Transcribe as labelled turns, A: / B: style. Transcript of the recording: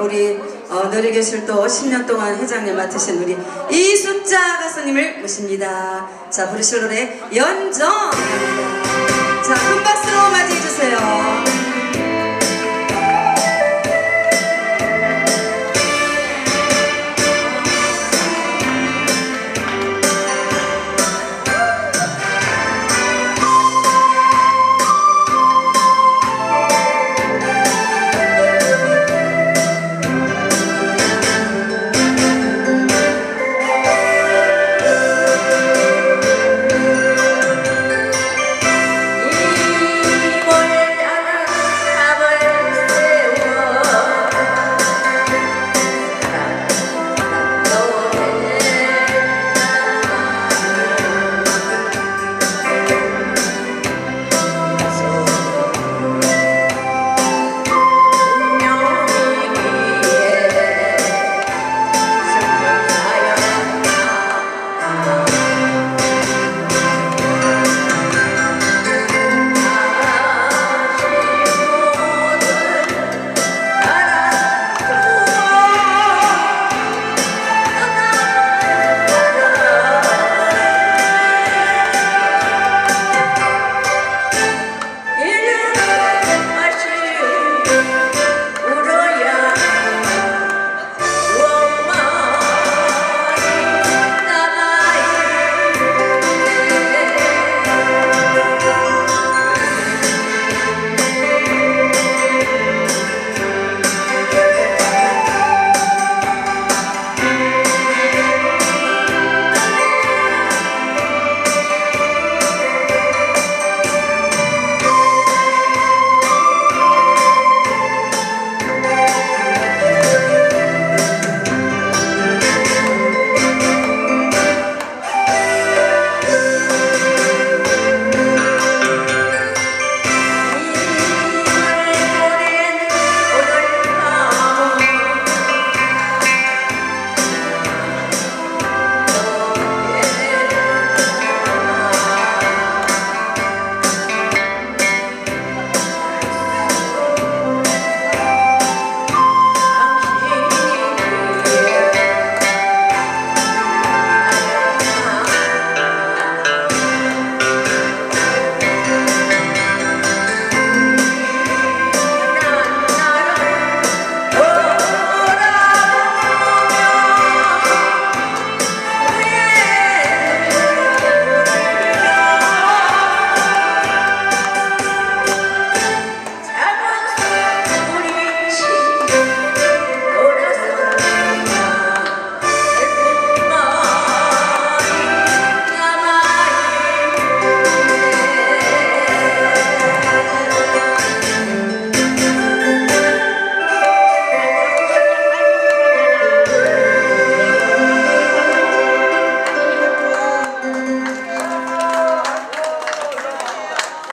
A: 우리 어, 노래교실도 10년 동안 회장님 맡으신 우리 이숫자 가수님을 모십니다. 자 부르실 노래 연정 자 큰 박수로 맞이해 주세요.